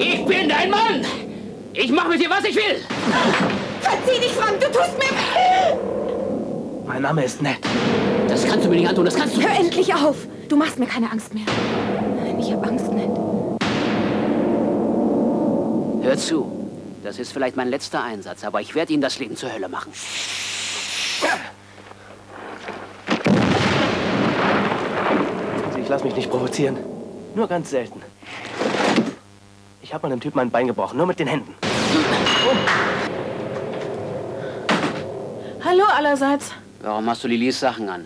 Ich bin dein Mann! Ich mache mit dir, was ich will! Verzieh dich, Frank, du tust mir weh! Mein Name ist Ned. Das kannst du mir nicht antun, das kannst du Hör endlich auf! Du machst mir keine Angst mehr. Nein, ich hab Angst, Ned. Hör zu. Das ist vielleicht mein letzter Einsatz, aber ich werde Ihnen das Leben zur Hölle machen. Ich lass mich nicht provozieren. Nur ganz selten. Ich habe mal einem Typen ein Bein gebrochen, nur mit den Händen. Hallo allerseits. Warum hast du Lilis Sachen an?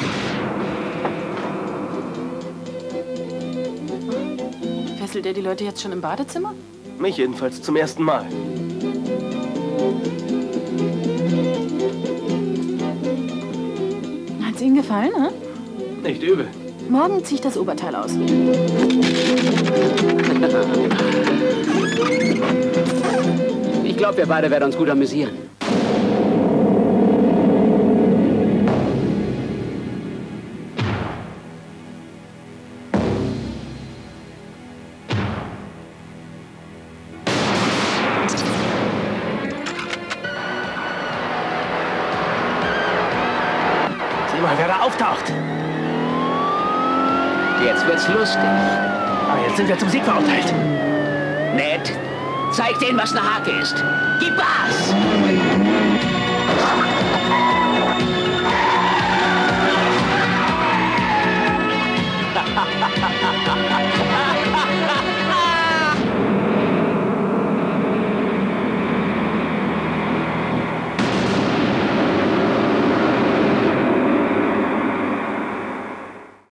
Fesselt er die Leute jetzt schon im Badezimmer? Mich jedenfalls zum ersten Mal. Hat's Ihnen gefallen, ne? Nicht übel. Morgen zieh ich das Oberteil aus. Ich glaube, wir beide werden uns gut amüsieren. Sieh mal, wer da auftaucht. Jetzt wird's lustig. Ah, jetzt sind wir zum Sieg verurteilt. Ned, zeig denen, was eine Hake ist. Gib Gas!